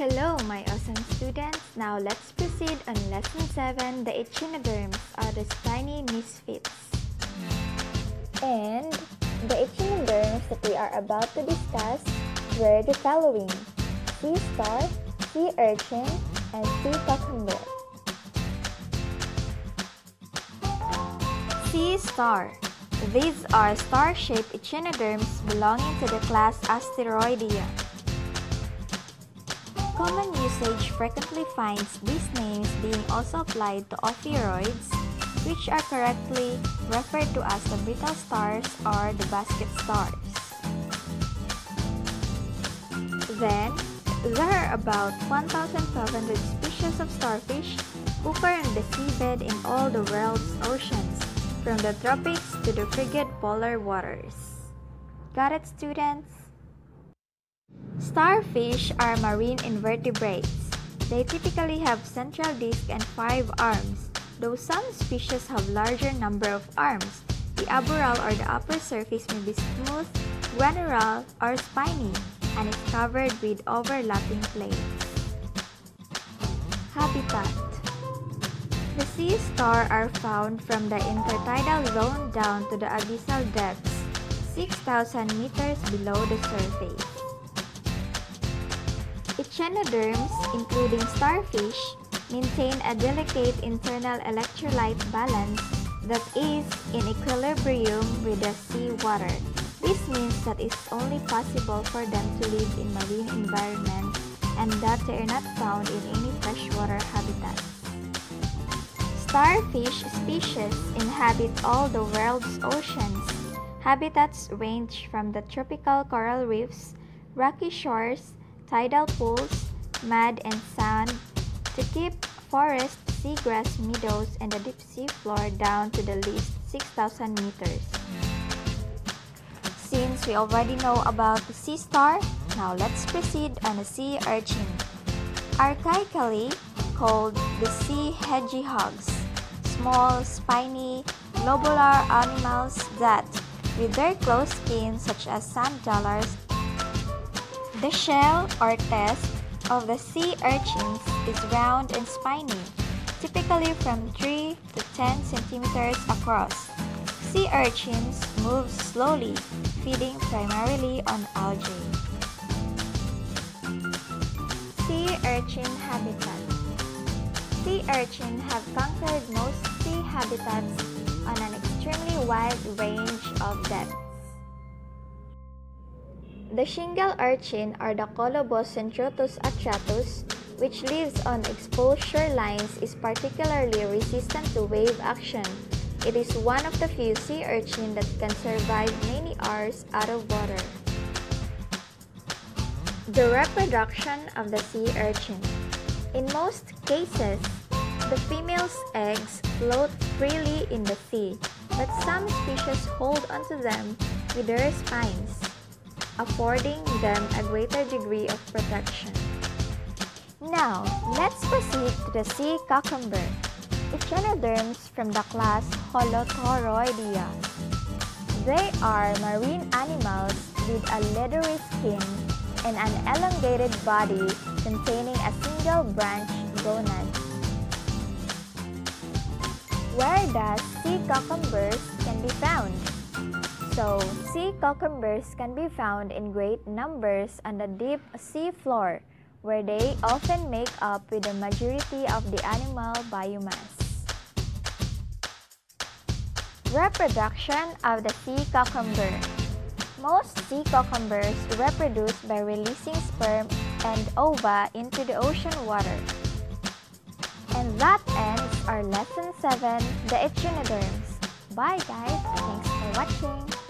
Hello, my awesome students. Now let's proceed on lesson 7, the echinoderms are the spiny misfits. And the echinoderms that we are about to discuss were the following sea star, sea urchin, and sea cucumber. Sea star. These are star-shaped echinoderms belonging to the class Asteroidea. Common usage frequently finds these names being also applied to ophiuroids, which are correctly referred to as the brittle stars or the basket stars. Then, there are about 1,500 species of starfish who in the seabed in all the world's oceans, from the tropics to the frigid polar waters. Got it, students? Starfish are marine invertebrates. They typically have central disc and five arms, though some species have larger number of arms. The aboral or the upper surface may be smooth, granular, or spiny, and is covered with overlapping plates. Habitat The sea star are found from the intertidal zone down to the abyssal depths, 6,000 meters below the surface. Echinoderms, including starfish, maintain a delicate internal electrolyte balance that is in equilibrium with the sea water. This means that it's only possible for them to live in marine environments and that they are not found in any freshwater habitats. Starfish species inhabit all the world's oceans. Habitats range from the tropical coral reefs, rocky shores, tidal pools, mud and sand to kelp forest, seagrass meadows, and the deep sea floor down to the least 6,000 meters. Since we already know about the sea star, now let's proceed on the sea urchin. Archaically called the sea hedgehogs, small, spiny, lobular animals that, with their close skin such as sand dollars, the shell or test of the sea urchins is round and spiny, typically from 3 to 10 centimeters across. Sea urchins move slowly, feeding primarily on algae. Sea urchin habitat Sea urchin have conquered most sea habitats on an extremely wide range of depths. The shingle urchin or the Colobocentrotus atratus, which lives on exposed shorelines, is particularly resistant to wave action. It is one of the few sea urchin that can survive many hours out of water. The reproduction of the sea urchin. In most cases, the female's eggs float freely in the sea, but some species hold onto them with their spines affording them a greater degree of protection. Now, let's proceed to the sea cucumber, echinoderms from the class Holothuroidea. They are marine animals with a leathery skin and an elongated body containing a single branch gonad. Where does sea cucumbers can be found? So, sea cucumbers can be found in great numbers on the deep sea floor, where they often make up with the majority of the animal biomass. Reproduction of the sea cucumber. Most sea cucumbers reproduce by releasing sperm and ova into the ocean water. And that ends our lesson 7, the echinoderms. Bye guys, thanks for watching.